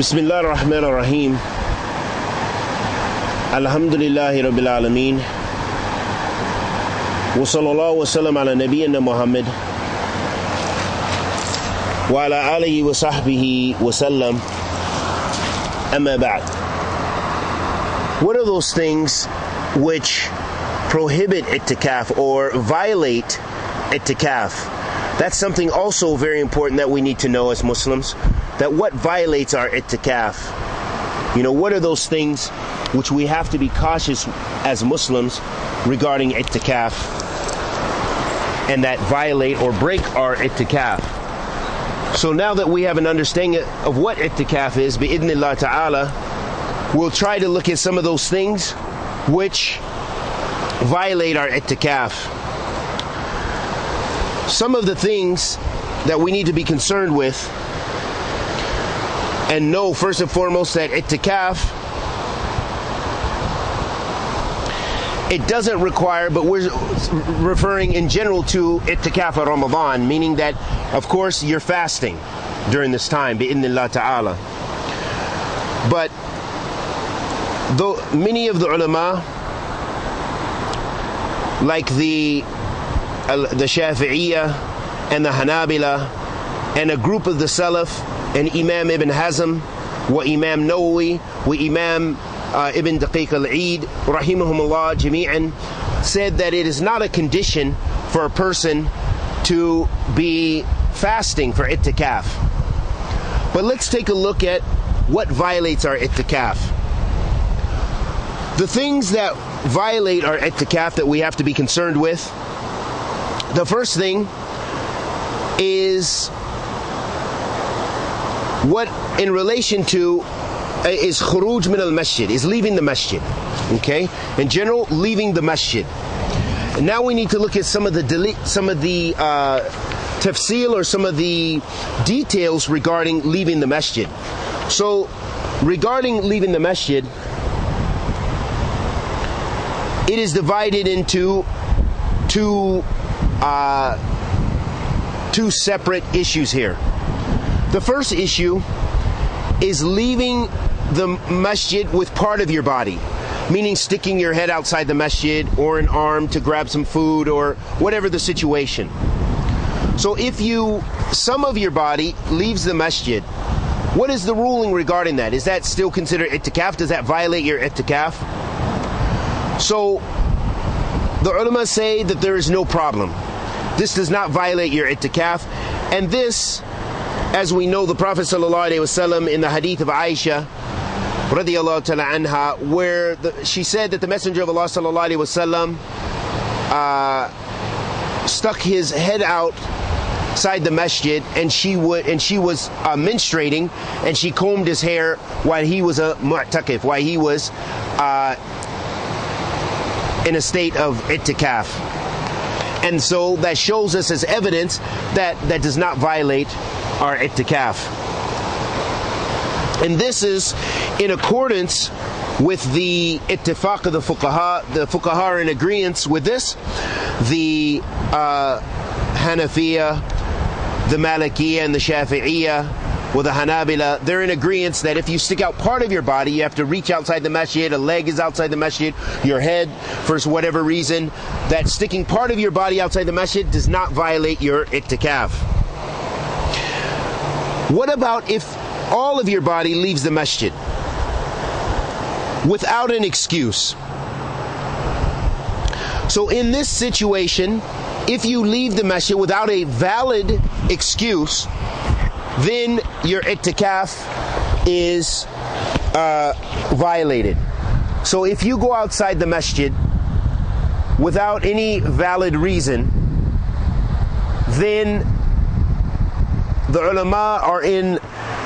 Bismillah ar-Rahman ar-Rahim Alhamdulillahi Wa sallallahu wa sallam Wa sallam. What are those things which prohibit itikaf or violate itikaf? That's something also very important that we need to know as Muslims. That what violates our itikaf? You know, what are those things which we have to be cautious as Muslims regarding itikaf and that violate or break our itikaf? So now that we have an understanding of what itikaf is, bi'idnillah ta'ala, we'll try to look at some of those things which violate our itikaf. Some of the things that we need to be concerned with and know first and foremost that itikaf it doesn't require, but we're referring in general to itikaf Ramadan, meaning that, of course, you're fasting during this time, bi'idnillah ta'ala. But though many of the ulama, like the the Shafi'iyah and the Hanabila and a group of the Salaf and Imam Ibn Hazm, wa Imam Nawawi, wa Imam uh, Ibn Daqiq al-Eid, rahimahumullah jami'an, said that it is not a condition for a person to be fasting for itikaf. But let's take a look at what violates our itikaf. The things that violate our itikaf that we have to be concerned with, the first thing is what in relation to is khuruj min al masjid, is leaving the masjid. Okay? In general, leaving the masjid. And now we need to look at some of the delete, some of the uh, tafsil or some of the details regarding leaving the masjid. So, regarding leaving the masjid, it is divided into two uh, two separate issues here. The first issue is leaving the masjid with part of your body, meaning sticking your head outside the masjid or an arm to grab some food or whatever the situation. So if you, some of your body leaves the masjid, what is the ruling regarding that? Is that still considered itikaf? Does that violate your itikaf? So the ulama say that there is no problem. This does not violate your itikaf. And this, as we know, the Prophet ﷺ in the hadith of Aisha, ta'ala anha, where the, she said that the Messenger of Allah wasallam uh, stuck his head out outside the masjid and she would and she was uh, menstruating and she combed his hair while he was a mu'takif while he was uh, in a state of itikaf and so that shows us as evidence that that does not violate our itikaf and this is in accordance with the ittifaq of the fuqaha, the fuqaha are in agreement with this. The uh, Hanafiya, the Malikiya, and the Shafi'iyya, with the Hanabila, they're in agreement that if you stick out part of your body, you have to reach outside the masjid, a leg is outside the masjid, your head, for whatever reason, that sticking part of your body outside the masjid does not violate your ittikaf. What about if all of your body leaves the masjid without an excuse. So, in this situation, if you leave the masjid without a valid excuse, then your itikaf is uh, violated. So, if you go outside the masjid without any valid reason, then the ulama are in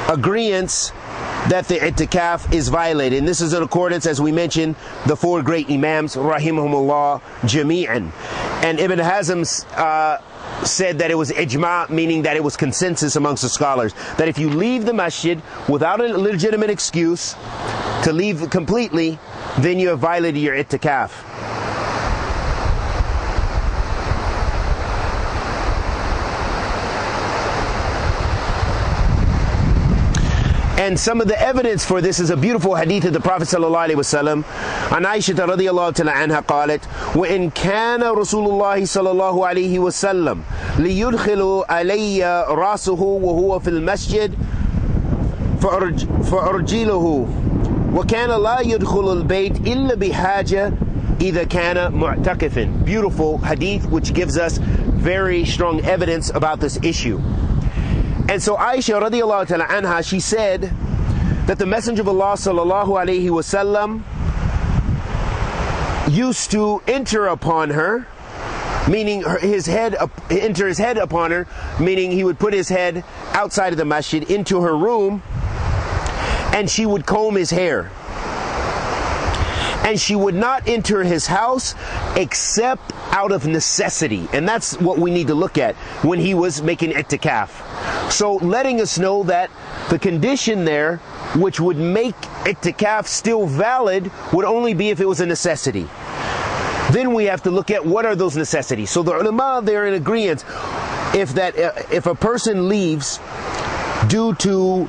agreement that the itikaf is violated. And this is in accordance, as we mentioned, the four great imams, rahimahumullah, jami'an. And Ibn Hazm's uh, said that it was ijma, meaning that it was consensus amongst the scholars, that if you leave the masjid without a legitimate excuse to leave completely, then you have violated your itikaf. And some of the evidence for this is a beautiful hadith of the Prophet sallallahu alaihi wasallam. عن عائشة رضي الله تعالى عنها قالت: وإن كان رسول الله صلى الله عليه وسلم ليدخل علي رأسه وهو في المسجد فأرج فأرجله وكان لا يدخل البيت إلا بحاجة إذا كان معتكفا. Beautiful hadith which gives us very strong evidence about this issue. And so Aisha radiallahu ta'ala anha, she said that the Messenger of Allah sallallahu alayhi wasallam used to enter upon her, meaning his head, enter his head upon her, meaning he would put his head outside of the masjid into her room, and she would comb his hair. And she would not enter his house except out of necessity. And that's what we need to look at when he was making itikaf. So letting us know that the condition there, which would make itikaf still valid, would only be if it was a necessity. Then we have to look at what are those necessities. So the ulama, they're in agreement if that uh, if a person leaves due to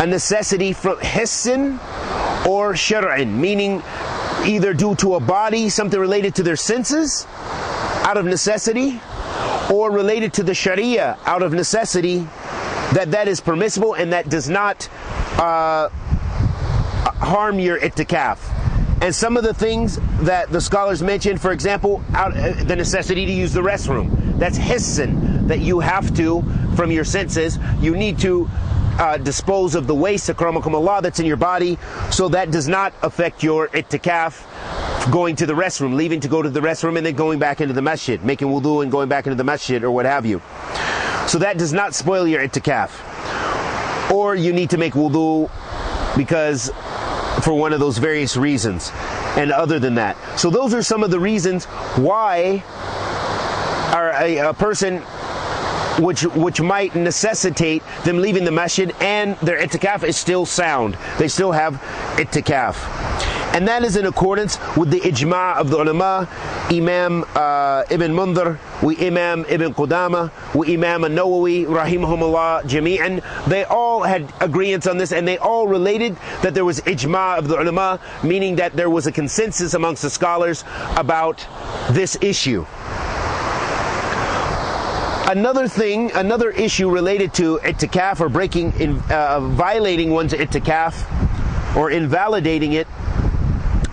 a necessity from hissin or shar'in, meaning either due to a body, something related to their senses, out of necessity, or related to the sharia out of necessity, that that is permissible and that does not uh, harm your itikaf. And some of the things that the scholars mentioned, for example, out, uh, the necessity to use the restroom. That's hissin, that you have to, from your senses, you need to uh, dispose of the waste, akramakum Allah, that's in your body, so that does not affect your itikaf going to the restroom, leaving to go to the restroom and then going back into the masjid, making wudu and going back into the masjid or what have you. So that does not spoil your itikaf. Or you need to make wudu because for one of those various reasons. And other than that. So those are some of the reasons why a, a person which which might necessitate them leaving the masjid and their itikaf is still sound. They still have itikaf. And that is in accordance with the ijma' of the ulama, Imam uh, Ibn Mundhir, we Imam Ibn Qudama, we Imam An-Nawawi, rahimahumullah jami'an. They all had agreements on this and they all related that there was ijma' of the ulama, meaning that there was a consensus amongst the scholars about this issue. Another thing, another issue related to itikaf or breaking, in, uh, violating one's itikaf or invalidating it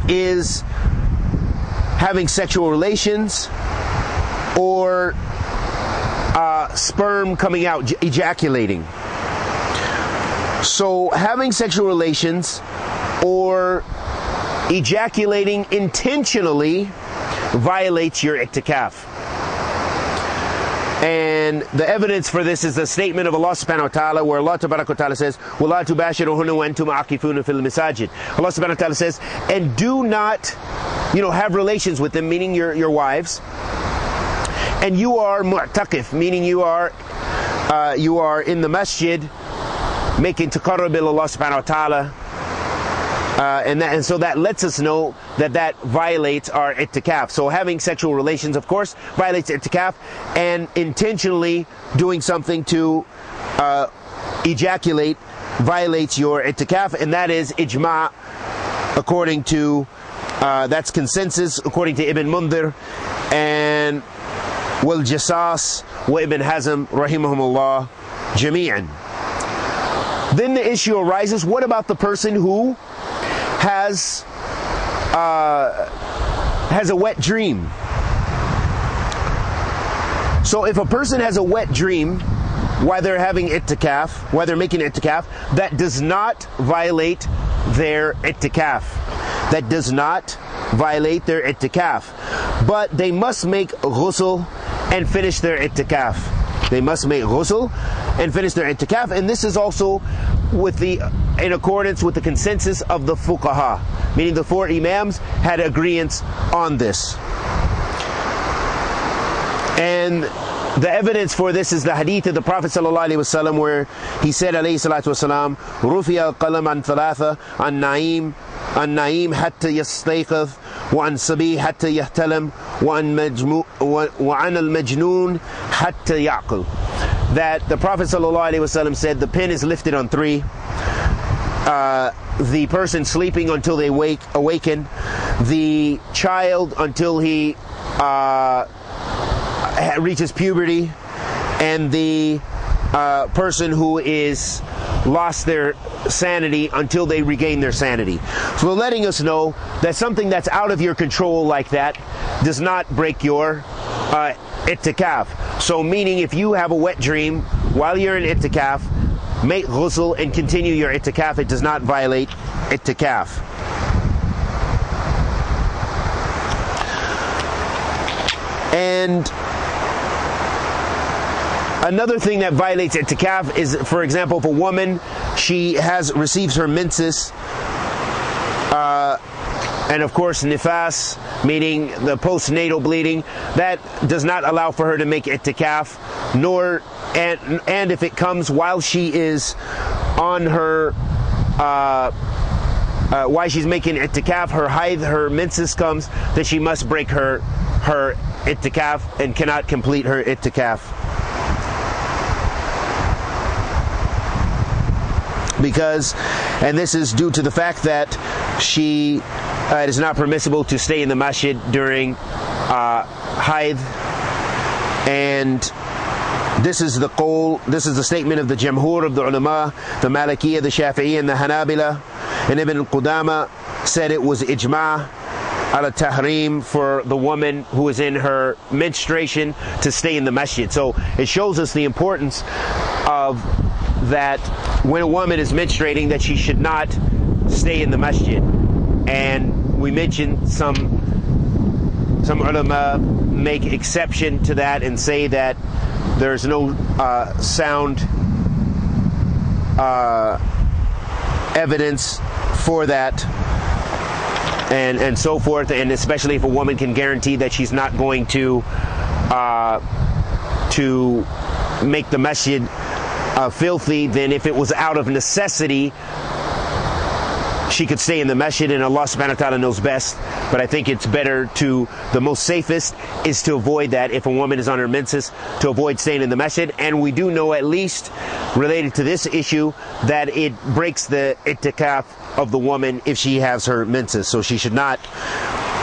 is having sexual relations or uh, sperm coming out, ejaculating. So having sexual relations or ejaculating intentionally violates your itikaf. And the evidence for this is the statement of Allah subhanahu wa ta'ala where Allah wa ta'ala says, وَلَا تُبَاشِرُهُنَّ وَأَنْتُمْ عَاكِفُونَ فِي الْمَسَاجِدِ Allah subhanahu wa ta'ala says, and do not, you know, have relations with them, meaning your, your wives. And you are mu'taqif, meaning you are, uh, you are in the masjid, making taqarrub Allah subhanahu wa ta'ala, uh, and, that, and so that lets us know that that violates our itikaf. So having sexual relations, of course, violates itikaf, and intentionally doing something to uh, ejaculate violates your itikaf, and that is ijma, according to uh, that's consensus according to Ibn Mundhir and Wal Jasas wa Ibn Hazm rahimahumullah jami'an. Then the issue arises: What about the person who has uh, has a wet dream. So if a person has a wet dream while they're having itikaf, while they're making itikaf, that does not violate their itikaf. That does not violate their itikaf. But they must make ghusl and finish their itikaf. They must make ghusl and finish their itikaf. And this is also with the in accordance with the consensus of the fuqaha, meaning the four imams had agreement on this. And the evidence for this is the hadith of the Prophet ﷺ where he said alayhi salatu wasalam, Rufi al qalam an thalatha an naim an naim hatta yastayqath wa an sabi hatta yahtalam wa an majmu wa an al majnoon hatta yaqul that the Prophet ﷺ said the pen is lifted on three uh, the person sleeping until they wake awaken, the child until he uh, reaches puberty, and the uh, person who is lost their sanity until they regain their sanity. So letting us know that something that's out of your control like that does not break your uh, itikaf. So meaning if you have a wet dream while you're in itikaf, make ghusl and continue your itikaf. It does not violate itikaf. And Another thing that violates itikaf is, for example, if a woman she has receives her menses, uh, and of course nifas, meaning the postnatal bleeding, that does not allow for her to make itikaf, nor and and if it comes while she is on her. Uh, uh, while she's making itikaf, her haid, her menses comes, that she must break her her itikaf and cannot complete her itikaf. because, and this is due to the fact that she, uh, it is not permissible to stay in the masjid during uh, Haid, and this is the qawl, this is the statement of the Jamhur of the ulama, the Malikiyah, the Shafi'i, and the Hanabila, and Ibn Qudama said it was ijma' al tahrim for the woman who is in her menstruation to stay in the masjid. So it shows us the importance of that when a woman is menstruating that she should not stay in the masjid. And we mentioned some some ulama make exception to that and say that there's no uh, sound uh, evidence for that and and so forth. And especially if a woman can guarantee that she's not going to uh, to make the masjid uh, filthy, then if it was out of necessity, she could stay in the masjid and Allah subhanahu wa ta'ala knows best. But I think it's better to, the most safest is to avoid that if a woman is on her menses, to avoid staying in the masjid. And we do know at least related to this issue that it breaks the itikaf of the woman if she has her menses. So she should not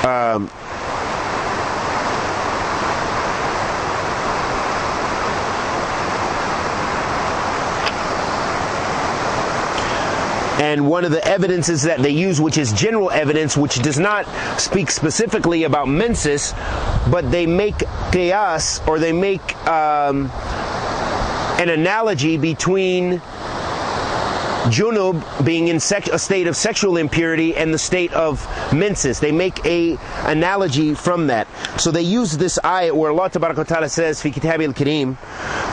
um, And one of the evidences that they use, which is general evidence, which does not speak specifically about menses, but they make qiyas or they make um, an analogy between junub being in a state of sexual impurity and the state of menses. They make a analogy from that. So they use this ayah where Allah Ta'ala says, في كتاب الكريم,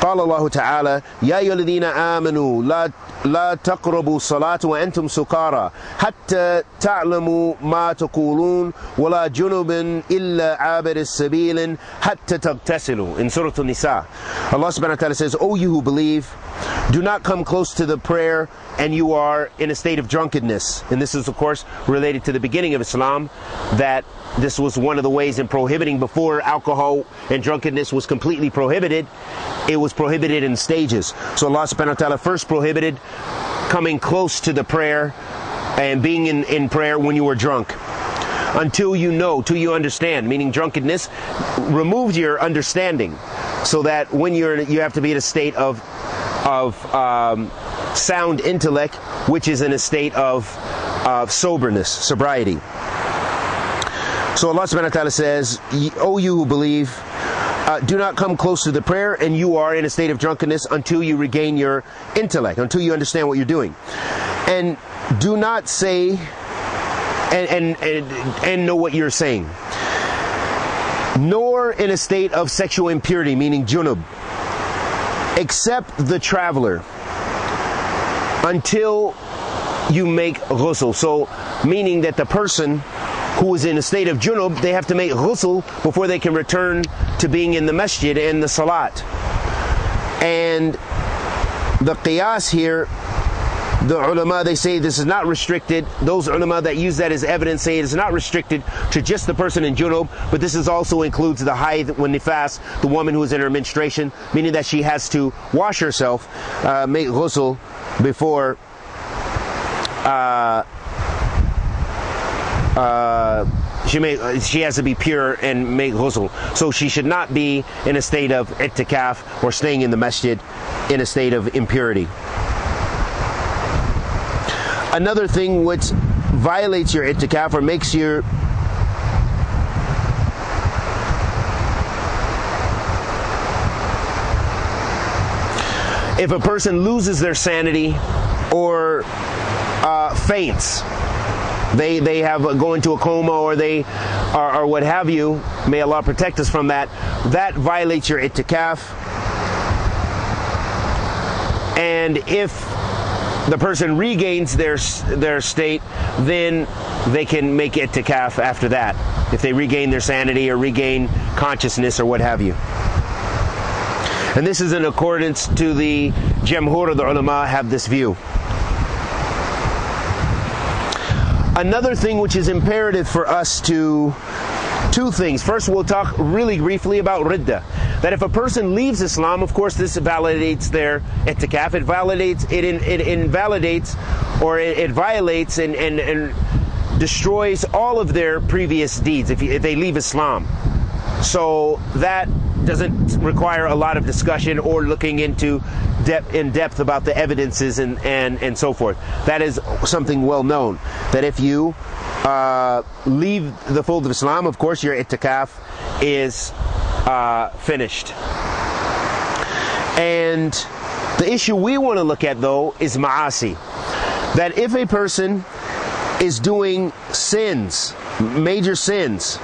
قال الله تعالى, يا أيها الذين آمنوا لا لا تقربوا الصلاة وأنتم سكارى حتى تعلموا ما تقولون ولا جنب إلا عابر السبيل حتى تغتسلوا in Surah An-Nisa Allah subhanahu wa ta'ala says O you who believe do not come close to the prayer and you are in a state of drunkenness and this is of course related to the beginning of Islam that this was one of the ways in prohibiting before alcohol and drunkenness was completely prohibited it was prohibited in stages so Allah subhanahu wa ta'ala first prohibited coming close to the prayer and being in, in prayer when you were drunk until you know, till you understand. Meaning drunkenness removes your understanding, so that when you're you have to be in a state of of um, sound intellect, which is in a state of of soberness, sobriety. So Allah subhanahu wa ta'ala says, O you who believe, uh, do not come close to the prayer, and you are in a state of drunkenness until you regain your intellect, until you understand what you're doing. And do not say and, and, and, and know what you're saying. Nor in a state of sexual impurity, meaning junub, except the traveler, until you make ghusl. So, meaning that the person who is in a state of junub, they have to make ghusl before they can return to being in the masjid and the salat. And the qiyas here, the ulama, they say this is not restricted. Those ulama that use that as evidence say it is not restricted to just the person in junub, but this is also includes the haid when nifas, the woman who is in her menstruation, meaning that she has to wash herself, uh, make ghusl before uh, uh, she may she has to be pure and make ghusl. So she should not be in a state of ittikaf or staying in the masjid in a state of impurity. Another thing which violates your ittikaf or makes your if a person loses their sanity or uh, faints they they have a, go into a coma or they or, or what have you. May Allah protect us from that. That violates your itikaf. And if the person regains their their state, then they can make it to itikaf after that. If they regain their sanity or regain consciousness or what have you. And this is in accordance to the Jamhur of the ulama have this view. Another thing which is imperative for us to two things. First, we'll talk really briefly about ridda. That if a person leaves Islam, of course, this validates their itikaf. It validates, it, it invalidates, or it, it violates and, and, and destroys all of their previous deeds if, if they leave Islam. So that doesn't require a lot of discussion or looking into depth in depth about the evidences and, and, and so forth. That is something well known. That if you uh, leave the fold of Islam, of course, your itikaf is uh, finished. And the issue we want to look at, though, is ma'asi. That if a person is doing sins, major sins,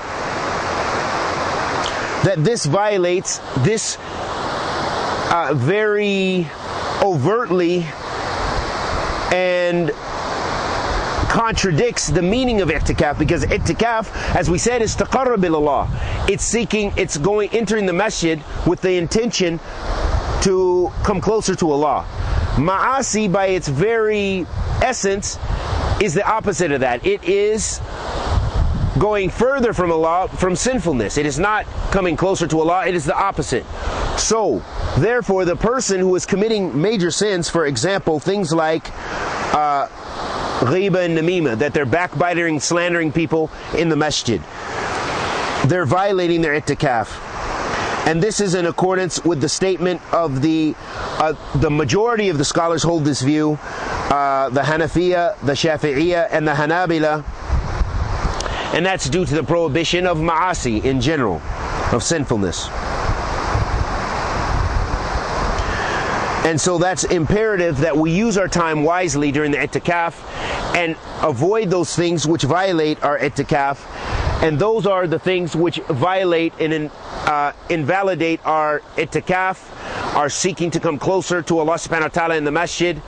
that this violates this uh, very overtly and contradicts the meaning of i'tikaf because i'tikaf, as we said, is taqarrub. It's seeking, it's going, entering the masjid with the intention to come closer to Allah. Ma'asi, by its very essence, is the opposite of that. It is going further from Allah, from sinfulness. It is not coming closer to Allah, it is the opposite. So, therefore, the person who is committing major sins, for example, things like uh, ghiba and namima, that they're backbiting, slandering people in the masjid, they're violating their itikaf. And this is in accordance with the statement of the uh, the majority of the scholars hold this view, uh, the Hanafiya, the Shafi'iyya, and the Hanabila and that's due to the prohibition of ma'asi in general, of sinfulness. And so that's imperative that we use our time wisely during the itikaf and avoid those things which violate our itikaf. And those are the things which violate and uh, invalidate our itikaf, our seeking to come closer to Allah subhanahu wa ta'ala in the masjid,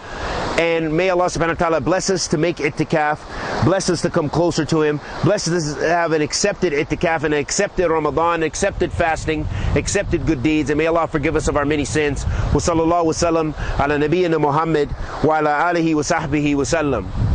and may Allah subhanahu wa ta'ala bless us to make itikaf, bless us to come closer to Him, bless us to have an accepted itikaf and accepted Ramadan, accepted fasting, accepted good deeds, and may Allah forgive us of our many sins. Wa sallallahu wa sallam ala Muhammad wa ala alihi wa sahbihi wa sallam.